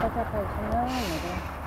大家可以去那么多